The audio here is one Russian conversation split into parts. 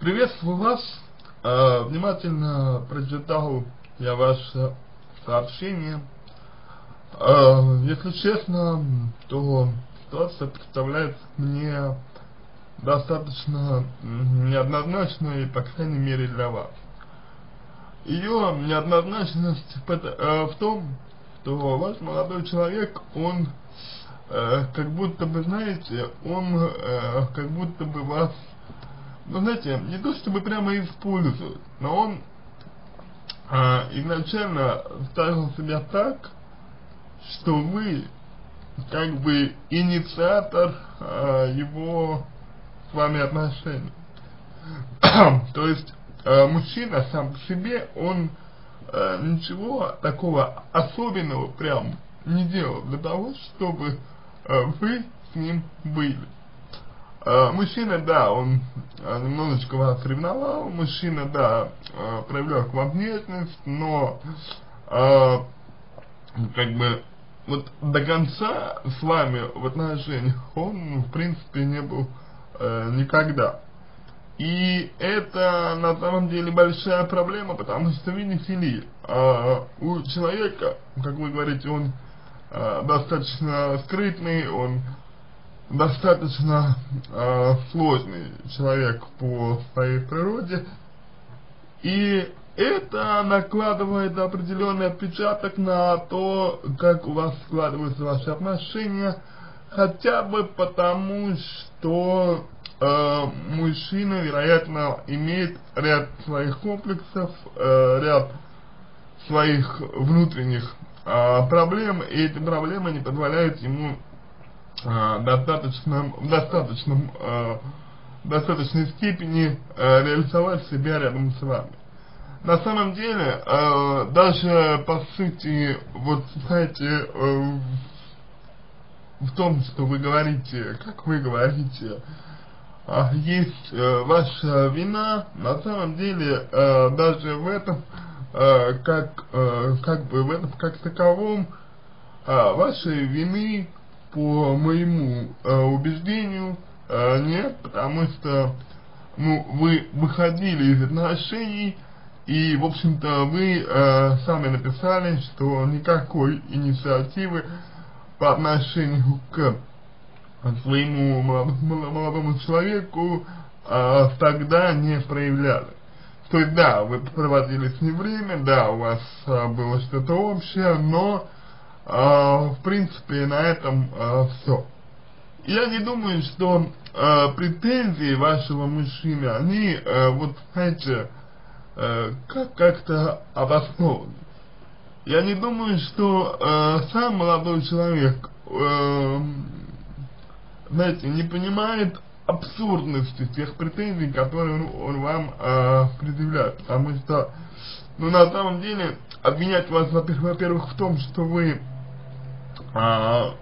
Приветствую вас. Э, внимательно прочитал я ваше сообщение. Э, если честно, то ситуация представляется мне достаточно неоднозначной, по крайней мере для вас. Ее неоднозначность в э, том, что ваш молодой человек, он как будто бы, знаете, он как будто бы вас ну, знаете, не то чтобы прямо использует, но он а, изначально ставил себя так, что вы как бы инициатор а, его с вами отношений. то есть а, мужчина сам по себе, он а, ничего такого особенного прям не делал для того, чтобы а, вы с ним были. Э, мужчина, да, он э, немножечко вас ревновал, мужчина, да, э, проявлял к вам нежность, но как бы вот до конца с вами в отношениях он, в принципе, не был никогда. И это на самом деле большая проблема, потому что, видите ли, у человека, как вы говорите, он достаточно скрытный, он достаточно э, сложный человек по своей природе, и это накладывает определенный отпечаток на то, как у вас складываются ваши отношения, хотя бы потому, что э, мужчина, вероятно, имеет ряд своих комплексов, э, ряд своих внутренних э, проблем, и эти проблемы не позволяют ему э, достаточном, достаточном, э, достаточной степени э, реализовать себя рядом с вами. На самом деле, э, даже по сути, вот знаете, э, в том, что вы говорите, как вы говорите, э, есть э, ваша вина, на самом деле, э, даже в этом, э, как, э, как бы в этом как таковом, э, вашей вины по моему э, убеждению э, нет, потому что ну, вы выходили из отношений и, в общем-то, вы э, сами написали, что никакой инициативы по отношению к своему молодому, человеку э, тогда не проявляли. То есть, да, вы проводили с ним время, да, у вас э, было что-то общее, но в принципе, на этом а, все. Я не думаю, что а, претензии вашего мужчины, они, а, вот, знаете, а, как как-то обоснованы. Я не думаю, что э, сам молодой человек, э, знаете, не понимает абсурдности тех претензий, которые он, он вам э, предъявляет. Потому что, ну, на самом деле, обвинять вас, во-первых, в том, что вы а,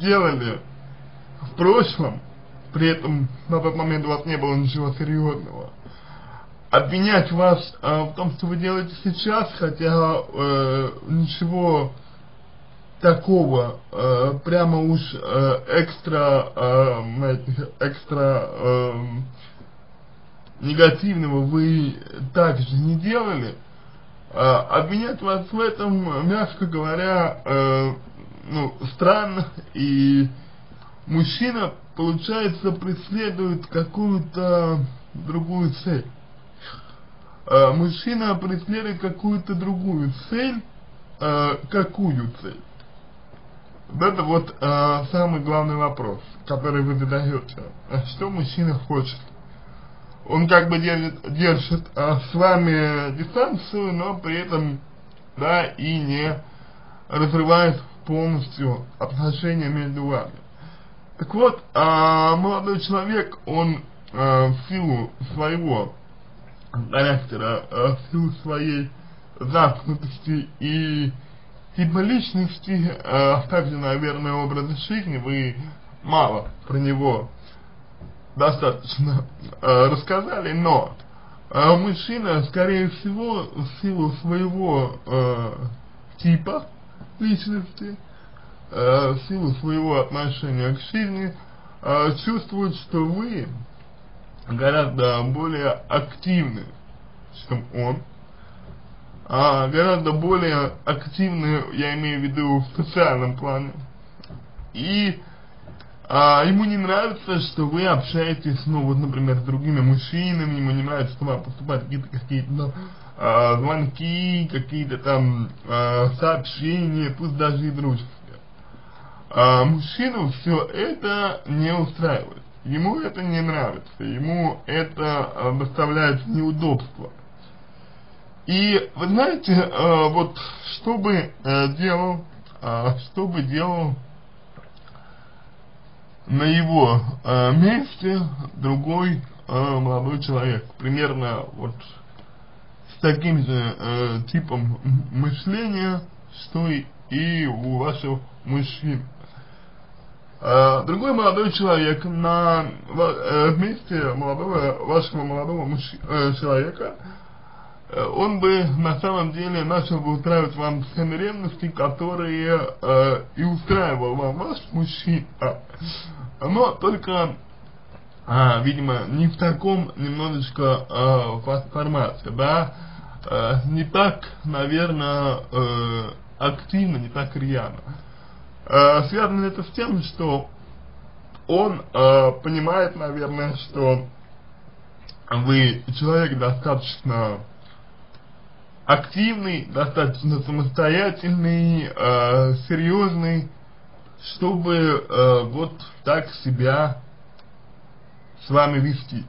делали в прошлом, при этом на тот момент у вас не было ничего серьезного, обвинять вас а, в том, что вы делаете сейчас, хотя э, ничего такого э, прямо уж э, экстра, э, экстра э, негативного вы также не делали, э, обвинять вас в этом, мягко говоря, э, ну, странно, и мужчина, получается, преследует какую-то другую цель. Э, мужчина преследует какую-то другую цель, э, какую цель? Это вот э, самый главный вопрос, который вы задаете. А что мужчина хочет? Он как бы держит, держит э, с вами дистанцию, но при этом, да, и не разрывает полностью отношения между вами. Так вот, а, молодой человек, он а, в силу своего характера, а, в силу своей замкнутости и типа личности, а также, наверное, образа жизни, вы мало про него достаточно а, рассказали, но а, мужчина, скорее всего, в силу своего а, типа, личности, э, в силу своего отношения к жизни, э, чувствует, что вы гораздо более активны, чем он, а гораздо более активны, я имею в виду в социальном плане, и а, ему не нравится, что вы общаетесь, ну вот, например, с другими мужчинами, ему не нравится, что вам поступают какие-то какие-то а, звонки, какие-то там а, сообщения, пусть даже и дружеские. А, мужчину все это не устраивает. Ему это не нравится, ему это доставляет неудобства. И вы знаете, э, вот что бы э, делал, э, что бы делал на его э, месте другой э, молодой человек, примерно вот таким же э, типом мышления, что и, и у вашего мужчины. Э, другой молодой человек на э, месте молодого, вашего молодого мужч, э, человека Э, он бы на самом деле начал бы устраивать вам сцены ревности, которые э, и устраивал вам ваш мужчина, но только, э, видимо, не в таком немножечко э, формате, да, э, не так, наверное, э, активно, не так рьяно. Э, связано это с тем, что он э, понимает, наверное, что вы человек достаточно активный, достаточно самостоятельный, э, серьезный, чтобы э, вот так себя с вами вести.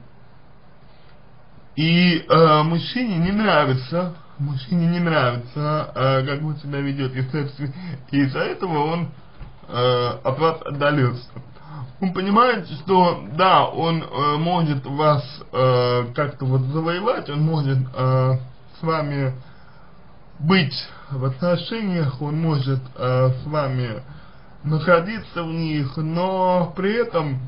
И э, мужчине не нравится, мужчине не нравится, э, как вы себя ведете, и из-за этого он э, от вас отдалился. Он понимает, что да, он э, может вас э, как-то вот завоевать, он может э, с вами быть в отношениях, он может э, с вами находиться в них, но при этом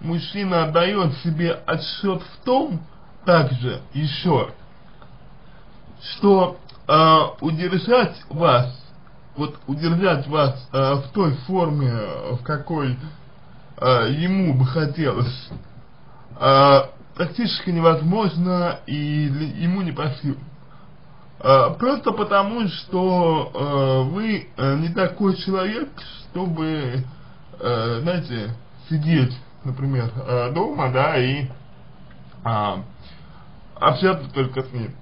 мужчина отдает себе отсчет в том, также еще, что э, удержать вас, вот удержать вас э, в той форме, в какой э, ему бы хотелось, э, практически невозможно и ему не по силам. Э, просто потому, что э, вы э, не такой человек, чтобы, э, знаете, сидеть, например, э, дома, да, и э, общаться только с ним.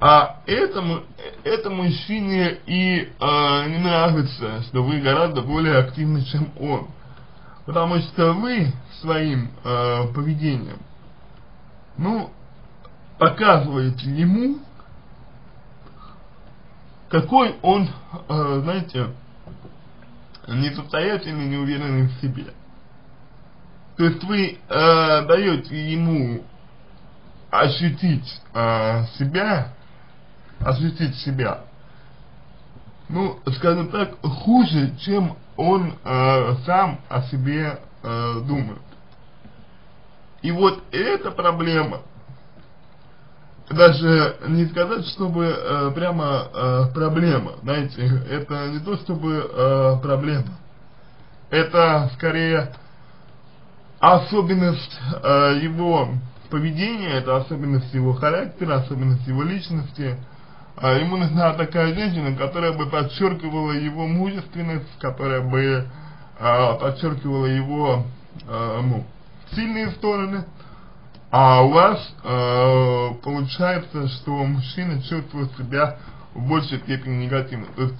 А этому, этому мужчине и э, не нравится, что вы гораздо более активны, чем он. Потому что вы своим э, поведением, ну, показываете ему, какой он, э, знаете, несостоятельный, неуверенный в себе. То есть вы э, даете ему ощутить э, себя, ощутить себя, ну, скажем так, хуже, чем он э, сам о себе э, думает. И вот эта проблема. Даже не сказать, чтобы э, прямо э, проблема, знаете, это не то чтобы э, проблема, это скорее особенность э, его поведения, это особенность его характера, особенность его личности. Э, ему нужна такая женщина, которая бы подчеркивала его мужественность, которая бы э, подчеркивала его э, ну, сильные стороны, а у вас э, получается, что мужчина чувствует себя в большей степени негативно. То есть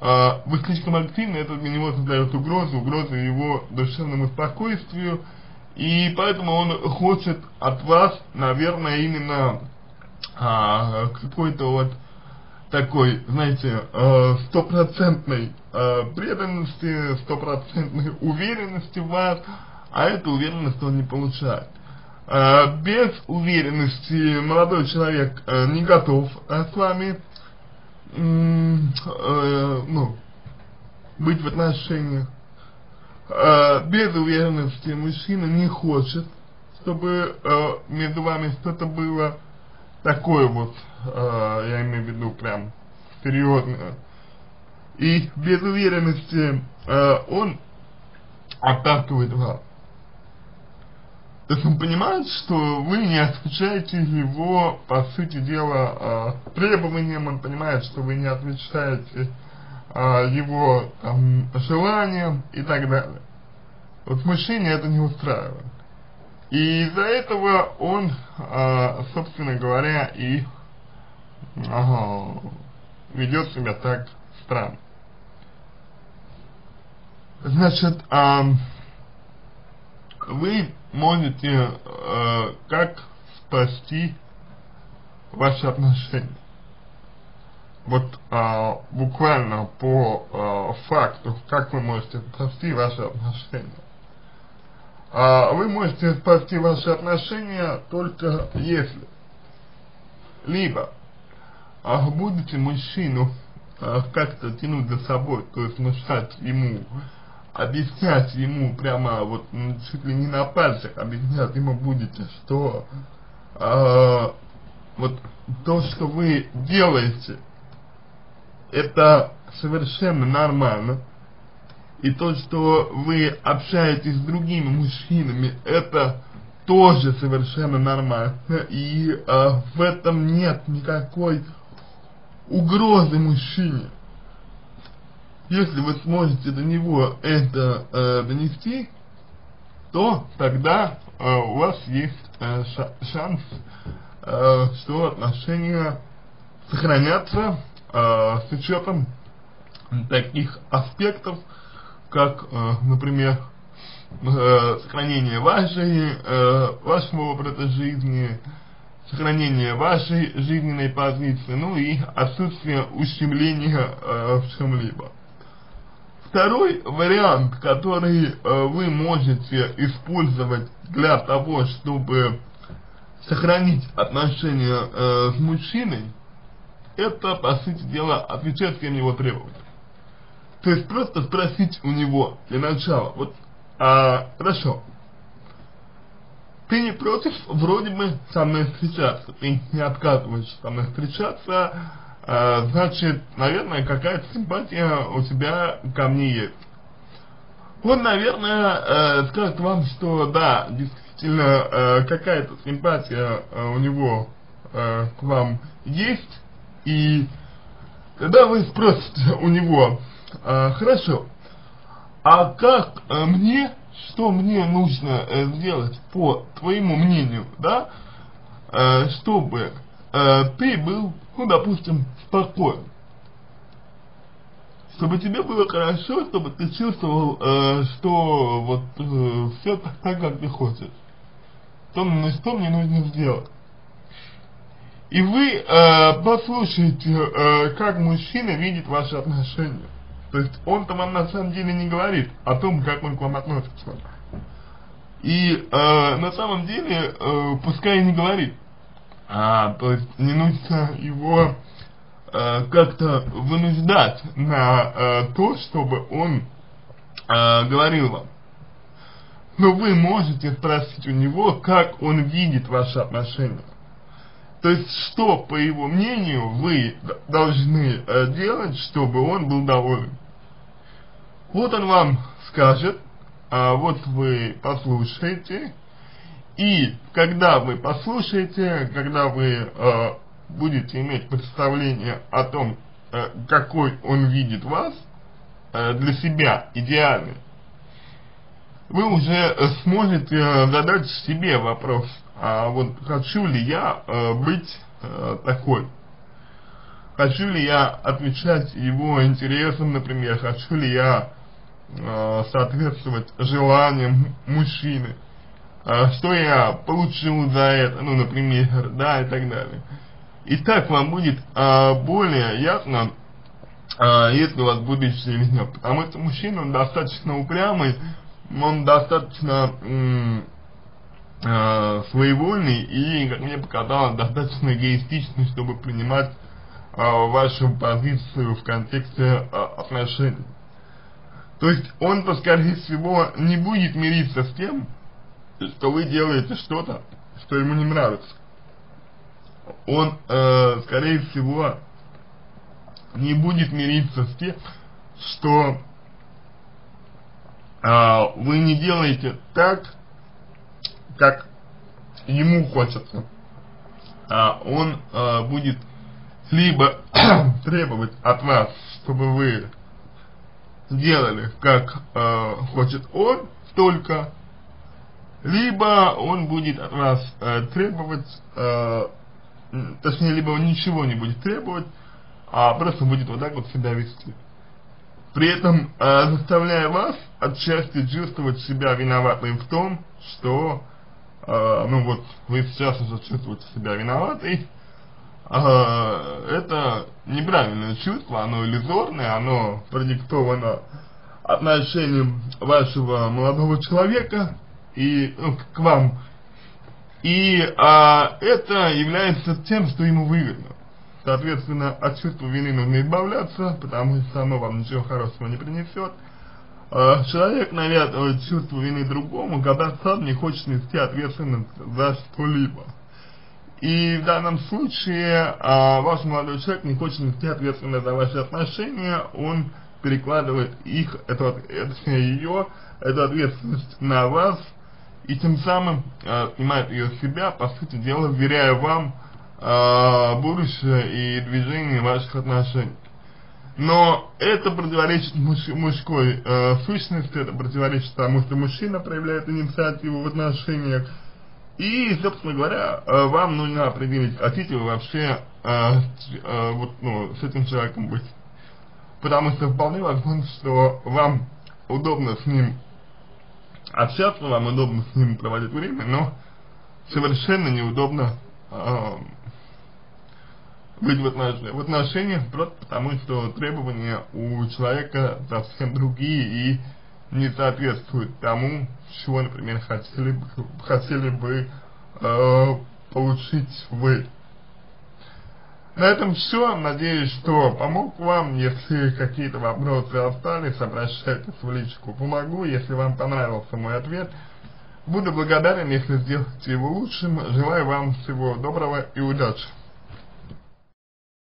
э, вы слишком активны, это для него создает угрозу, угрозу его душевному спокойствию, и поэтому он хочет от вас, наверное, именно э, какой-то вот такой, знаете, э, стопроцентной э, преданности, стопроцентной уверенности в вас, а эту уверенность он не получает. Э, без уверенности молодой человек не готов с вами ну, быть в отношениях. Без уверенности мужчина не хочет, чтобы между вами что-то было такое вот, я имею в виду прям серьезное. И без уверенности он отталкивает вас. То есть он понимает, что вы не отвечаете его, по сути дела, э, требованиям, он понимает, что вы не отвечаете э, его там, желаниям и так далее. Вот мужчине это не устраивает. И из-за этого он, э, собственно говоря, и ведет себя так странно. Значит, э, вы можете как спасти ваши отношения. Вот э, буквально по э, факту, как вы можете спасти ваши отношения. Э, вы можете спасти ваши отношения только если либо э, будете мужчину э, как-то тянуть за собой, то есть внушать ему объяснять ему прямо вот чуть ли не на пальцах объяснять ему будете, что э, вот то, что вы делаете, это совершенно нормально. И то, что вы общаетесь с другими мужчинами, это тоже совершенно нормально. И э, в этом нет никакой угрозы мужчине если вы сможете до него это э, донести, то тогда э, у вас есть э, шанс, э, что отношения сохранятся э, с учетом таких аспектов, как, э, например, э, сохранение вашей, вашего образа жизни, сохранение вашей жизненной позиции, ну и отсутствие ущемления в чем-либо. Второй вариант, который вы можете использовать для того, чтобы сохранить отношения с мужчиной, это, по сути дела, отвечать всем его требованиям. То есть просто спросить у него для начала, вот, а, хорошо, ты не против вроде бы со мной встречаться, ты не отказываешься со мной встречаться, а, значит, наверное, какая-то симпатия у тебя ко мне есть. Он, наверное, э, скажет вам, что да, действительно, э, какая-то симпатия э, у него э, к вам есть, и тогда вы спросите у него, э, хорошо, а как э, мне, что мне нужно э, сделать по твоему мнению, да, э, чтобы э, ты был, ну, допустим, спокоен. Чтобы тебе было хорошо, чтобы ты чувствовал, э, что вот э, все так, так, как ты хочешь. То, ну, что мне нужно сделать. И вы э, послушаете, э, как мужчина видит ваши отношения. То есть он-то вам на самом деле не говорит о том, как он к вам относится. И э, на самом деле, э, пускай и не говорит. А, то есть не нужно его э, как-то вынуждать на э, то, чтобы он э, говорил вам. Но вы можете спросить у него, как он видит ваши отношения. То есть, что, по его мнению, вы должны э, делать, чтобы он был доволен. Вот он вам скажет, а вот вы послушаете, и когда вы послушаете, когда вы э, будете иметь представление о том, э, какой он видит вас, э, для себя идеальный, вы уже сможете э, задать себе вопрос, а вот хочу ли я э, быть э, такой? Хочу ли я отвечать его интересам, например, хочу ли я э, соответствовать желаниям мужчины? а, что я получил за это, ну, например, да, и так далее. И так вам будет а, более ясно, а, если у вас или нет. Потому что мужчина, он достаточно упрямый, он достаточно м, а, своевольный и, как мне показалось, достаточно эгоистичный, чтобы принимать а, вашу позицию в контексте а, отношений. То есть он-то, скорее всего, не будет мириться с тем, что вы делаете что-то, что ему не нравится, он, э, скорее всего, не будет мириться с тем, что э, вы не делаете так, как ему хочется, а он а, будет либо требовать от вас, чтобы вы сделали, как э, хочет он, только, либо он будет от вас э, требовать, э, точнее, либо он ничего не будет требовать, а просто будет вот так вот себя вести. При этом э, заставляя вас отчасти чувствовать себя виноватым в том, что, ну вот, вы сейчас уже чувствуете себя виноватой, это неправильное чувство, оно иллюзорное, оно продиктовано отношением вашего молодого человека и ну, к вам. И а, это является тем, что ему выгодно. Соответственно, от чувства вины нужно избавляться, потому что оно вам ничего хорошего не принесет. А, человек навязывает чувство вины другому, когда сам не хочет нести ответственность за что-либо. И в данном случае а, ваш молодой человек не хочет нести ответственность за ваши отношения, он перекладывает их, эту, точнее ее, эту ответственность на вас, и тем самым а, снимает ее с себя, по сути дела, вверяя вам а, будущее и движение ваших отношений. Но это противоречит муж, мужской э, сущности, это противоречит тому, что мужчина проявляет инициативу в отношениях, и, собственно говоря, э, вам нужно определить, хотите вы вообще э, э, вот, ну, с этим человеком быть. Потому что вполне возможно, что вам удобно с ним общаться, вам удобно с ним проводить время, но совершенно неудобно э, быть в отношениях, просто потому, что требования у человека совсем другие и не соответствует тому, чего, например, хотели бы, хотели бы э, получить вы. На этом все. Надеюсь, что помог вам. Если какие-то вопросы остались, обращайтесь в личку. Помогу, если вам понравился мой ответ. Буду благодарен, если сделаете его лучшим. Желаю вам всего доброго и удачи.